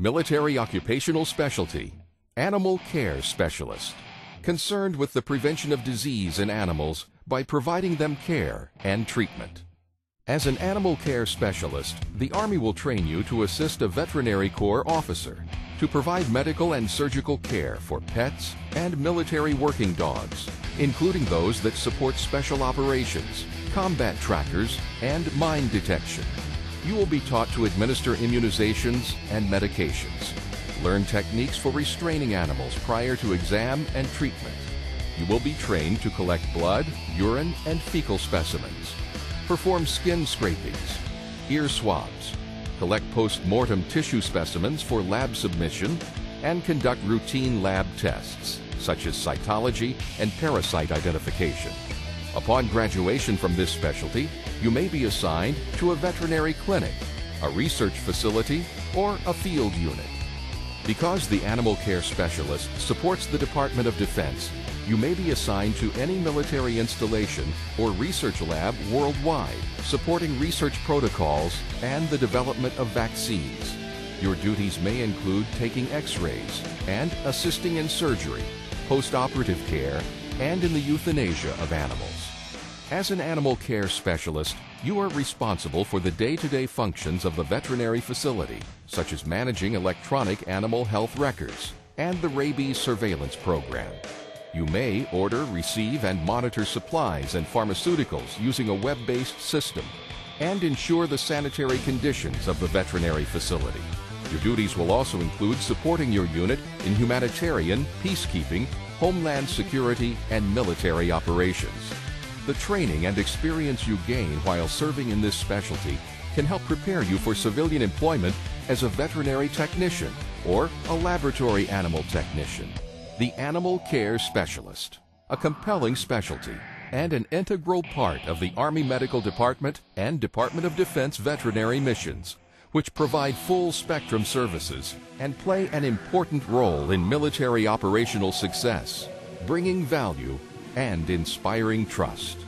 Military Occupational Specialty, Animal Care Specialist, concerned with the prevention of disease in animals by providing them care and treatment. As an animal care specialist, the Army will train you to assist a Veterinary Corps officer to provide medical and surgical care for pets and military working dogs, including those that support special operations, combat trackers, and mine detection. You will be taught to administer immunizations and medications, learn techniques for restraining animals prior to exam and treatment. You will be trained to collect blood, urine, and fecal specimens, perform skin scrapings, ear swabs, collect post-mortem tissue specimens for lab submission, and conduct routine lab tests, such as cytology and parasite identification. Upon graduation from this specialty, you may be assigned to a veterinary clinic, a research facility, or a field unit. Because the animal care specialist supports the Department of Defense, you may be assigned to any military installation or research lab worldwide, supporting research protocols and the development of vaccines. Your duties may include taking x-rays and assisting in surgery, post-operative care, and in the euthanasia of animals. As an animal care specialist, you are responsible for the day-to-day functions of the veterinary facility, such as managing electronic animal health records and the rabies surveillance program. You may order, receive, and monitor supplies and pharmaceuticals using a web-based system and ensure the sanitary conditions of the veterinary facility. Your duties will also include supporting your unit in humanitarian, peacekeeping, homeland security, and military operations. The training and experience you gain while serving in this specialty can help prepare you for civilian employment as a veterinary technician or a laboratory animal technician. The Animal Care Specialist, a compelling specialty and an integral part of the Army Medical Department and Department of Defense veterinary missions, which provide full spectrum services and play an important role in military operational success, bringing value and inspiring trust.